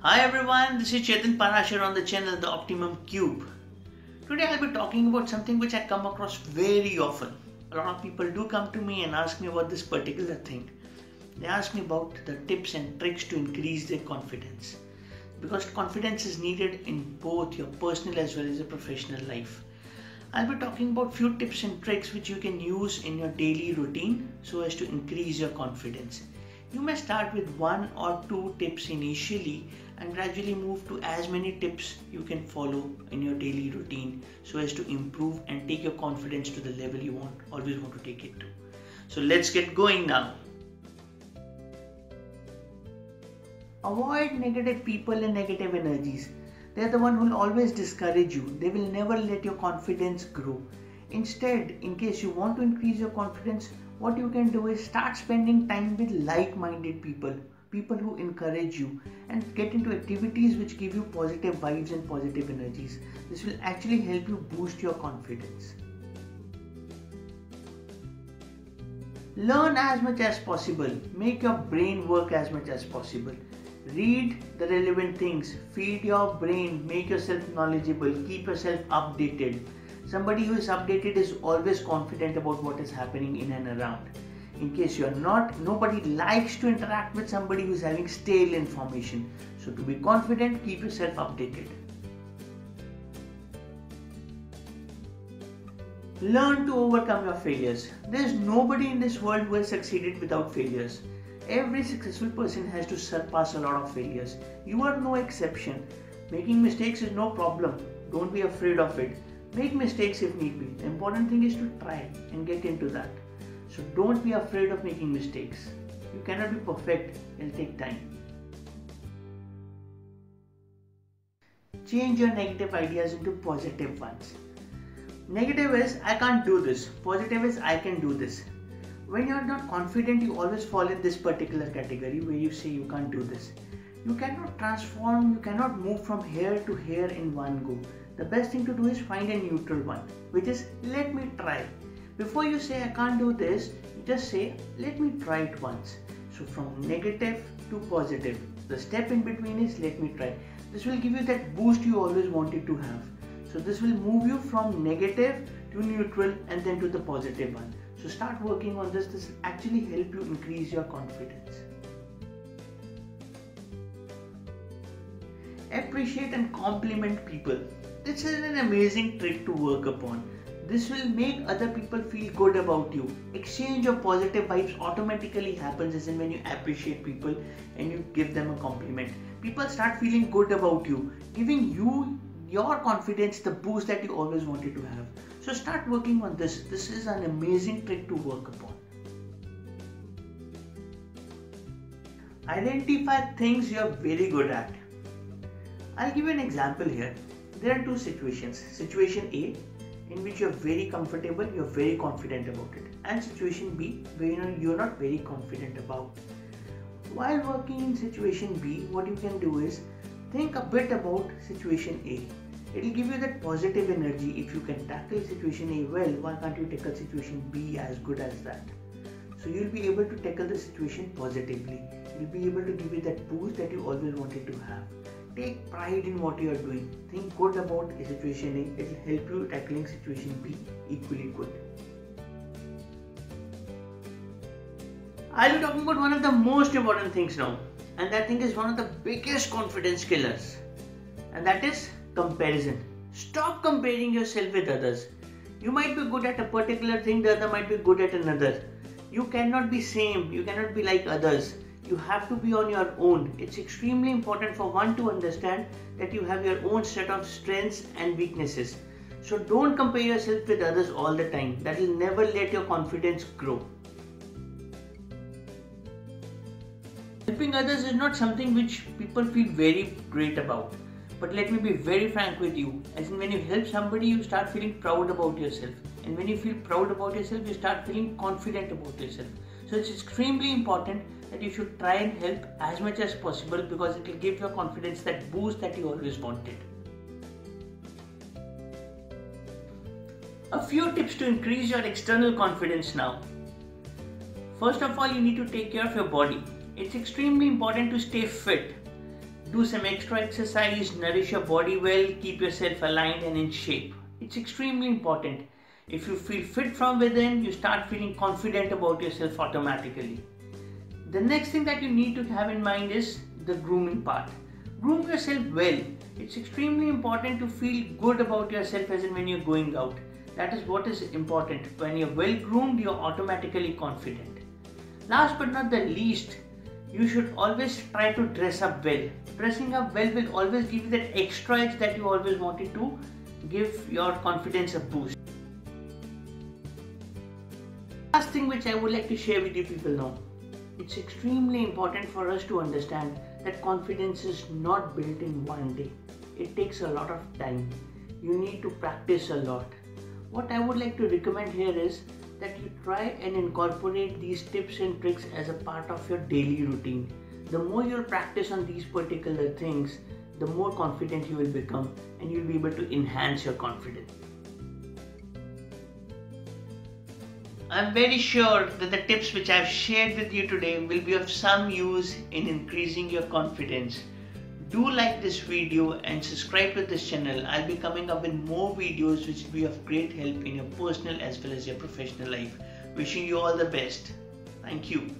Hi everyone, this is Chetan Parashar on the channel The Optimum Cube. Today I'll be talking about something which I come across very often. A lot of people do come to me and ask me about this particular thing. They ask me about the tips and tricks to increase their confidence. Because confidence is needed in both your personal as well as your professional life. I'll be talking about few tips and tricks which you can use in your daily routine so as to increase your confidence. You may start with one or two tips initially and gradually move to as many tips you can follow in your daily routine so as to improve and take your confidence to the level you want always want to take it to. So let's get going now. Avoid negative people and negative energies. They're the one who will always discourage you. They will never let your confidence grow. Instead, in case you want to increase your confidence, what you can do is start spending time with like minded people, people who encourage you, and get into activities which give you positive vibes and positive energies. This will actually help you boost your confidence. Learn as much as possible, make your brain work as much as possible. Read the relevant things, feed your brain, make yourself knowledgeable, keep yourself updated Somebody who is updated is always confident about what is happening in and around. In case you are not, nobody likes to interact with somebody who is having stale information. So, to be confident, keep yourself updated. Learn to overcome your failures. There is nobody in this world who has succeeded without failures. Every successful person has to surpass a lot of failures. You are no exception. Making mistakes is no problem. Don't be afraid of it. Make mistakes if need be. The important thing is to try and get into that. So don't be afraid of making mistakes. You cannot be perfect, it'll take time. Change your negative ideas into positive ones. Negative is I can't do this. Positive is I can do this. When you're not confident, you always fall in this particular category where you say you can't do this. You cannot transform, you cannot move from here to here in one go the best thing to do is find a neutral one, which is let me try. Before you say I can't do this, just say let me try it once. So from negative to positive, the step in between is let me try. This will give you that boost you always wanted to have. So this will move you from negative to neutral and then to the positive one. So start working on this. This will actually help you increase your confidence. Appreciate and compliment people. This is an amazing trick to work upon. This will make other people feel good about you. Exchange of positive vibes automatically happens as in when you appreciate people and you give them a compliment. People start feeling good about you, giving you your confidence the boost that you always wanted to have. So start working on this. This is an amazing trick to work upon. Identify things you are very good at. I'll give you an example here there are two situations. Situation a in which you're very comfortable you're very confident about it. And situation b where you know you're not very confident about. While working in situation b what you can do is think a bit about situation a. It'll give you that positive energy if you can tackle situation a well. Why can't you tackle situation b as good as that? So you'll be able to tackle the situation positively. You'll be able to give you that boost that you always wanted to have take pride in what you are doing. Think good about a situation A. It will help you tackling situation B equally good. I'll be talking about one of the most important things now, and that thing is one of the biggest confidence killers, and that is comparison. Stop comparing yourself with others. You might be good at a particular thing, the other might be good at another. You cannot be same. You cannot be like others you have to be on your own. It's extremely important for one to understand that you have your own set of strengths and weaknesses. So don't compare yourself with others all the time. That will never let your confidence grow. Helping others is not something which people feel very great about. But let me be very frank with you. As in when you help somebody, you start feeling proud about yourself. And when you feel proud about yourself, you start feeling confident about yourself. So it's extremely important that you should try and help as much as possible because it will give your confidence that boost that you always wanted. A few tips to increase your external confidence now. First of all, you need to take care of your body. It's extremely important to stay fit. do some extra exercise, nourish your body well, keep yourself aligned and in shape. It's extremely important. If you feel fit from within, you start feeling confident about yourself automatically. The next thing that you need to have in mind is the grooming part. Groom yourself well. It's extremely important to feel good about yourself as in when you're going out. That is what is important. When you're well groomed, you're automatically confident. Last but not the least, you should always try to dress up well. Dressing up well will always give you that extra edge that you always wanted to give your confidence a boost. Last thing which I would like to share with you people now. It's extremely important for us to understand that confidence is not built in one day. It takes a lot of time. You need to practice a lot. What I would like to recommend here is that you try and incorporate these tips and tricks as a part of your daily routine. The more you'll practice on these particular things, the more confident you will become and you'll be able to enhance your confidence. I'm very sure that the tips which I've shared with you today will be of some use in increasing your confidence. Do like this video and subscribe to this channel. I'll be coming up with more videos which will be of great help in your personal as well as your professional life. Wishing you all the best. Thank you.